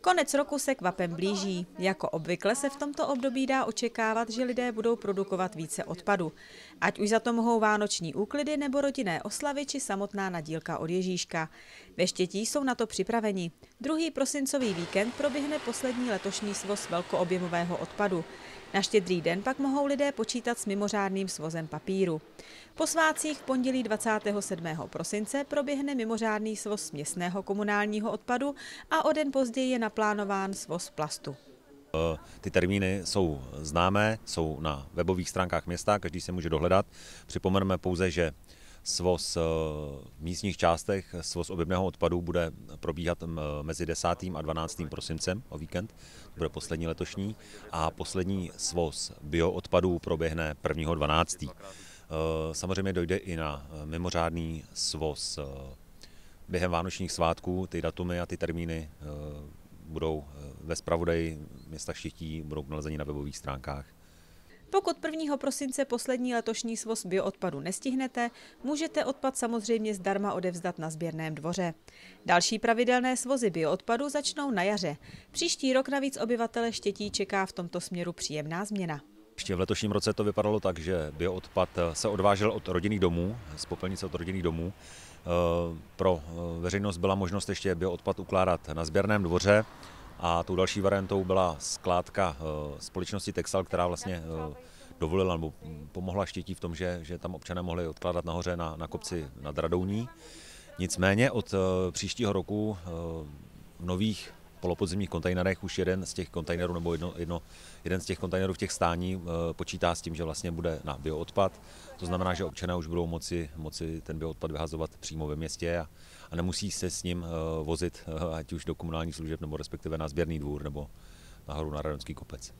Konec roku se kvapem blíží. Jako obvykle se v tomto období dá očekávat, že lidé budou produkovat více odpadu. Ať už za to mohou vánoční úklidy nebo rodinné oslavy či samotná nadílka od Ježíška. Ve Štětí jsou na to připraveni. Druhý prosincový víkend proběhne poslední letošní svoz velkoobjemového odpadu. Na štědrý den pak mohou lidé počítat s mimořádným svozem papíru. Po svácích v pondělí 27. prosince proběhne mimořádný svoz městného komunálního odpadu a o den později je naplánován svoz plastu. Eh, ty termíny jsou známé, jsou na webových stránkách města, každý se může dohledat. Připomeneme pouze, že svoz eh, v místních částech, svoz objevného odpadu bude probíhat mezi 10. a 12. prosincem o víkend, to bude poslední letošní, a poslední svoz bioodpadů proběhne 1. 12. Eh, samozřejmě dojde i na mimořádný svoz během vánočních svátků, ty datumy a ty termíny budou ve zpravodaji města Štětí, budou nalezeni na webových stránkách. Pokud 1. prosince poslední letošní svoz bioodpadu nestihnete, můžete odpad samozřejmě zdarma odevzdat na sběrném dvoře. Další pravidelné svozy bioodpadu začnou na jaře. Příští rok navíc obyvatele Štětí čeká v tomto směru příjemná změna. Ještě v letošním roce to vypadalo tak, že bioodpad se odvážel od rodinných domů, z popelnice od rodinných domů. Eh, pro eh, veřejnost byla možnost ještě bioodpad ukládat na sběrném dvoře a tou další variantou byla skládka eh, společnosti Texal, která vlastně dovolila nebo pomohla štětí v tom, že, že tam občané mohli odkládat nahoře na, na kopci nad Radouní. Nicméně od příštího roku v nových polopodzemních kontejnerech už jeden z těch kontejnerů nebo jedno, jedno, jeden z těch kontejnerů v těch stání e, počítá s tím, že vlastně bude na bioodpad. To znamená, že občané už budou moci, moci ten bioodpad vyhazovat přímo ve městě a, a nemusí se s ním e, vozit e, ať už do komunálních služeb nebo respektive na sběrný dvůr nebo nahoru na Radonský kopec.